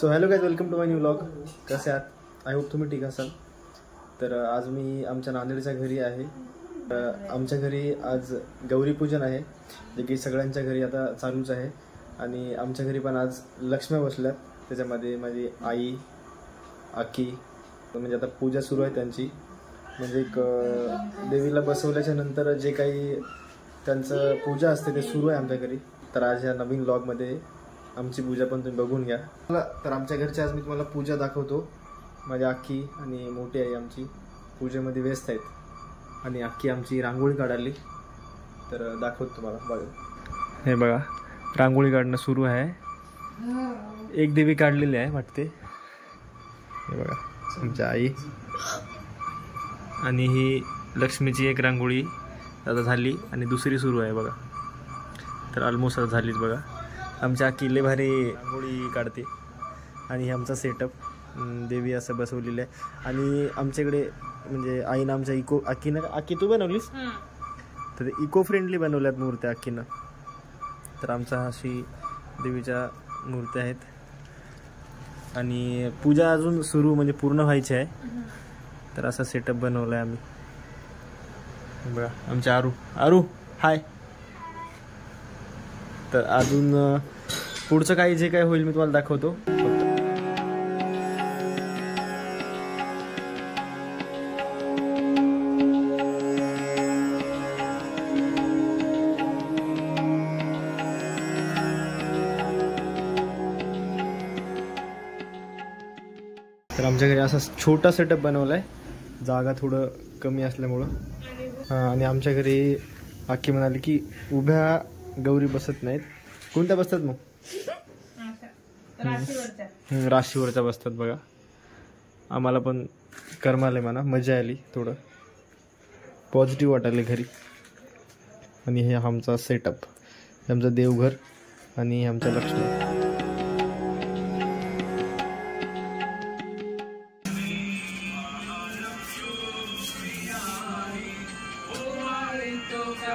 So hello guys welcome to my new blog कसे आहात? I hope तुम्ही ठीक असाल. तर आज मी आमच्या नांदेडच्या घरी आहे. आमच्या घरी आज गौरीपूजन आहे. जे की सगळ्यांच्या घरी आता चालूच आहे. आणि आमच्या घरी पण आज लक्ष्म्या बसल्यात. त्याच्यामध्ये माझी आई आकी म्हणजे आता पूजा सुरू आहे त्यांची. म्हणजे एक देवीला बसवल्याच्या नंतर जे काही त्यांचं पूजा असते ते सुरू आहे आमच्या घरी. तर आज या नवीन ब्लॉगमध्ये आमची पूजा पण तुम्ही बघून घ्या. मला तर आमच्या घरची आज मी तुम्हाला पूजा दाखवतो. माझी आखी आणि मोठी आई आमची पूजेमध्ये व्यस्त आहेत. आणि आखी आमची रांगोळी काढाली तर दाखवतो तुम्हाला बघा. हे बघा रांगोळी काढणं सुरू आहे. एक देवी काढलेली आहे वाटते. हे बघा आमच्या आई. आणि ही लक्ष्मीची एक रांगोळी आता झाली आणि दुसरी सुरू आहे बघा. तर ऑलमोस्ट आता झालीच बघा. आमच्या किल्ले भारी रांगोळी काढते. आणि हे आमचा सेटअप देवी असं बसवलेलं आहे. आणि आमच्याकडे म्हणजे आईनं आमच्या इको आकीनं आकी तू बनवलीस? तर इको फ्रेंडली बनवल्यात मूर्त्या आकीनं तर आमचा अशी देवीच्या मूर्त्या आहेत. आणि पूजा अजून सुरू म्हणजे पूर्ण व्हायची आहे. तर असा सेटअप बनवला आहे आम्ही. बघा आमच्या आरू. आरू हाय तर अजून पुढचं काही जे काही होईल मी तुम्हाला दाखवतो. तर आमच्या घरी असा छोटा सेटअप बनवला आहे जागा थोडं कमी असल्यामुळं. आणि आमच्या घरी आखी म्हणाली की उभ्या गौरी बसत नाहीत. कोणत्या बसतात मग? राशीवरच्या बसतात बघा. आम्हाला पण करमाले म्हणा मजा आली थोडं. पॉझिटिव्ह वाटायला घरी. आणि हे आमचा सेटअप आमचं देवघर आणि आमच्या लक्ष्मी.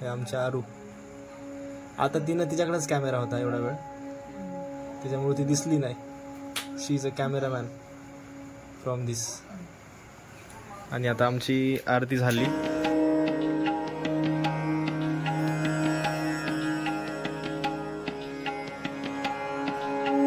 हे आमच्या आरू. आता तिनं तिच्याकडेच कॅमेरा होता एवढा वेळ. त्याच्यामुळे ती दिसली नाही. She is a cameraman from this आणि आता आमची आरती झाली.